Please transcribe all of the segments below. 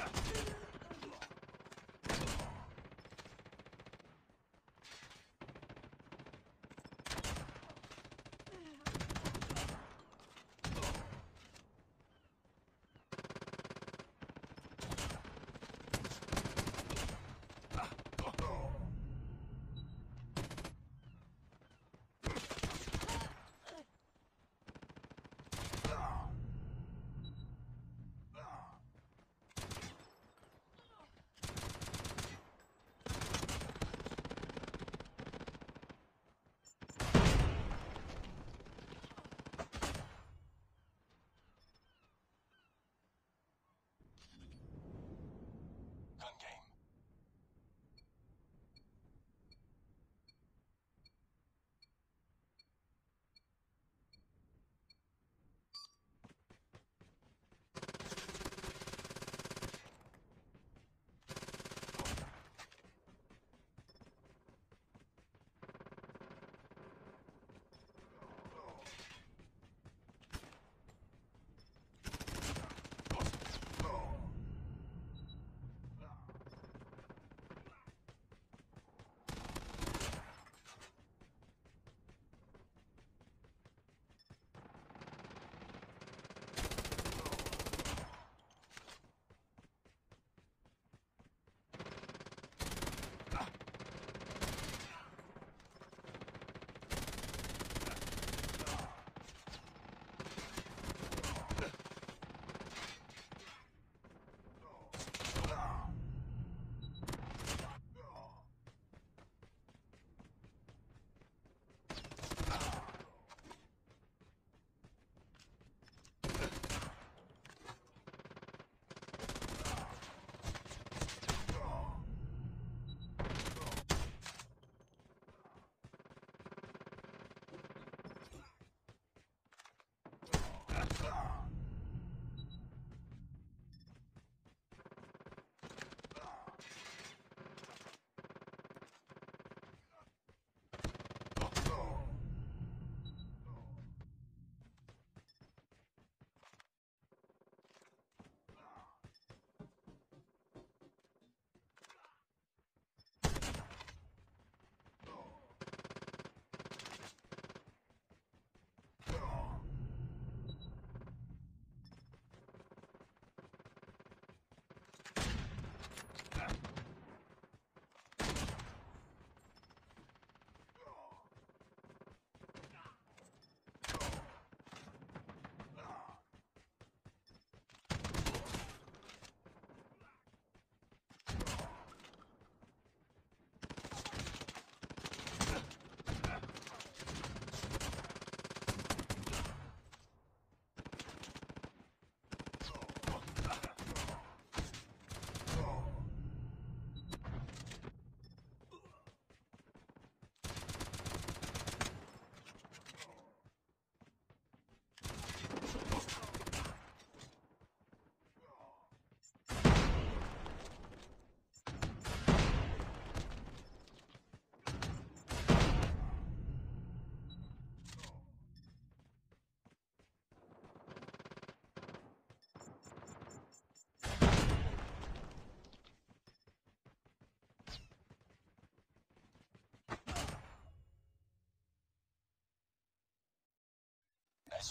Yeah.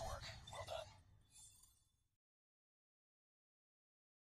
work.